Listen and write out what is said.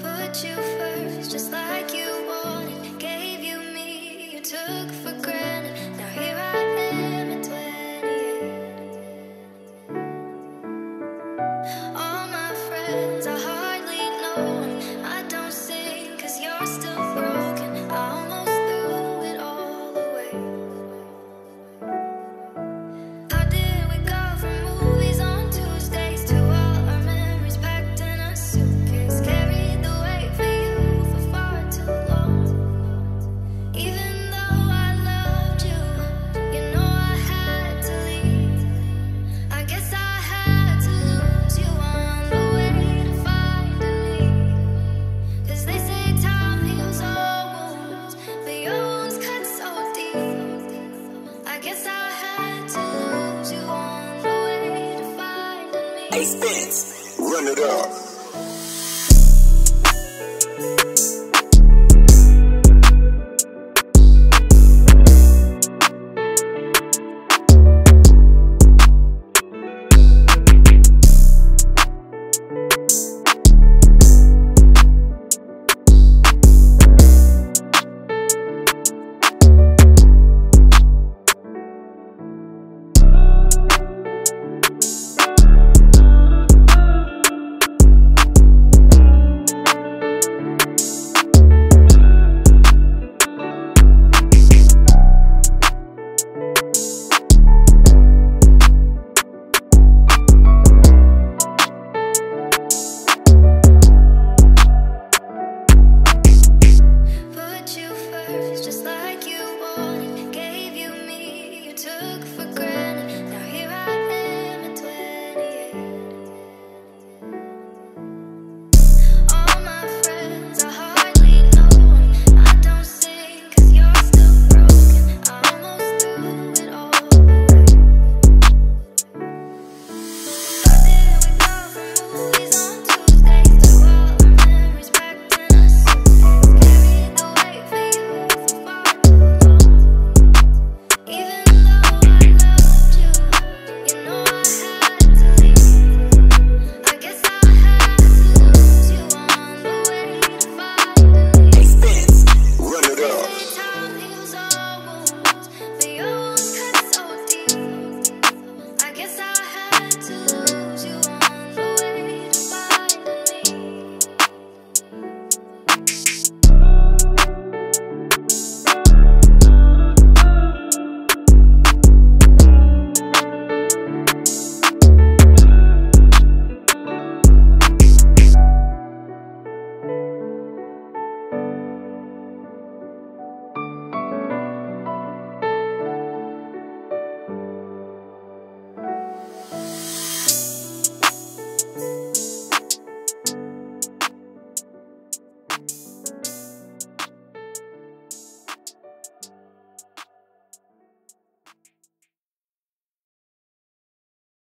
Put you first, just like Benz. Run it up.